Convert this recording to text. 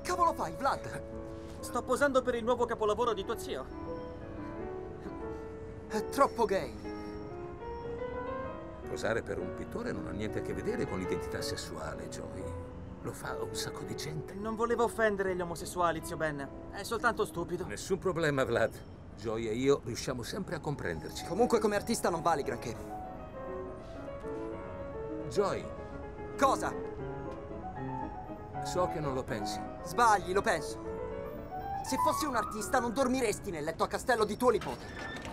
cavolo fai, Vlad? Sto posando per il nuovo capolavoro di tuo zio. È troppo gay. Posare per un pittore non ha niente a che vedere con l'identità sessuale, Joey. Lo fa un sacco di gente. Non volevo offendere gli omosessuali, zio Ben. È soltanto stupido. Nessun problema, Vlad. Joey e io riusciamo sempre a comprenderci. Comunque come artista non vali granché. Joey, Cosa? So che non lo pensi. Sbagli, lo penso. Se fossi un artista non dormiresti nel letto a castello di tuo nipote.